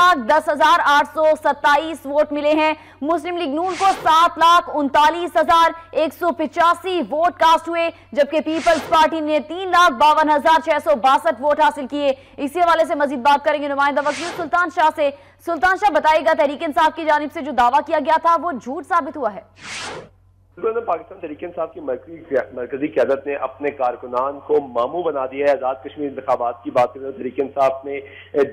लाख दस हज़ार आठ सौ सत्ताईस वोट मिले हैं। मुस्लिम लीग नून को सात लाख उनतालीस हज़ार एक सौ पिचासी वोट कास्ट हुए, जबकि पीपल्स पार्टी ने तीन लाख बावन हज़ार छह सौ बासठ वोट हासिल किए। इसी हवाले से मजीद बात करेंगे नुमाइंदा वकील सुल्तान शाह से। सुल्तान शाह बताएगा तहरीक इंसाफ की जानब से जो दावा किया गया था, वो झूठ साबित हुआ है। पाकिस्तान तरीके साहब की मरकजी क्यादत ने अपने कारकुनान को मामू बना दिया है। आज़ाद कश्मीर इंतबात की बात करें तरीके साहब ने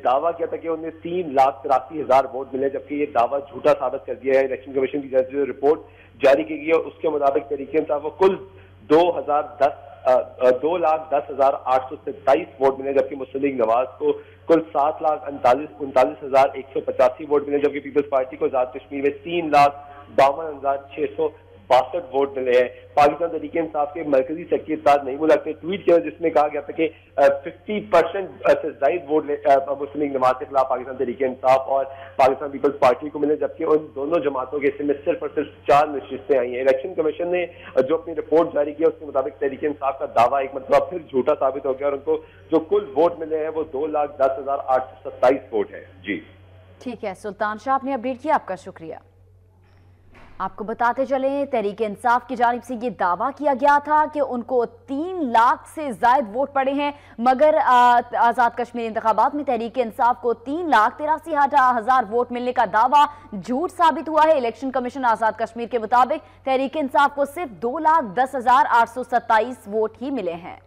दावा किया था कि उन्हें तीन लाख तिरासी हज़ार वोट मिले, जबकि ये दावा झूठा साबित कर दिया है। इलेक्शन कमीशन की जो रिपोर्ट जारी की गई है, उसके मुताबिक तरीके साहब को कुल दो हज़ार दस दो लाख दस हज़ार आठ सौ सत्ताईस वोट मिले, जबकि मुस्लिम नवाज़ को कुल सात लाख उनतालीस उनतालीस हज़ार एक सौ पचासी वोट मिले, जबकि पीपल्स पार्टी को आज़ाद कश्मीर में तीन लाख बावन हज़ार छह सौ बासठ वोट मिले हैं। पाकिस्तान तरीके इंसाफ के मरकजी सेक्रेटरी साथ नहीं ने ट्वीट किया जिसमें कहा गया था कि फिफ्टी परसेंट से जायद वोट मुस्लिम जमात के खिलाफ पाकिस्तान तरीके इंसाफ और पाकिस्तान पीपल्स पार्टी को मिले, जबकि उन दोनों जमातों के हिस्से में सिर्फ़ और सिर्फ़ चार नशिस्तें आई हैं। इलेक्शन कमीशन ने जो अपनी रिपोर्ट जारी की उसके मुताबिक तरीके इंसाफ का दावा एक मतलब फिर झूठा साबित हो गया और उनको जो कुल वोट मिले हैं, वो दो लाख दस हज़ार आठ सौ सत्ताईस वोट है। जी। ठीक है, सुल्तान शाह, आपने अपडेट किया, आपका शुक्रिया। आपको बताते चले, तहरीक इंसाफ की जानब से ये दावा किया गया था कि उनको तीन लाख से जायद वोट पड़े हैं, मगर आज़ाद कश्मीर इंतबात में तहरीक इंसाफ को तीन लाख तिरासी हज़ार वोट मिलने का दावा झूठ साबित हुआ है। इलेक्शन कमीशन आज़ाद कश्मीर के मुताबिक तहरीक इंसाफ को सिर्फ़ दो लाख दस हज़ार आठ सौ सत्ताईस वोट ही मिले हैं।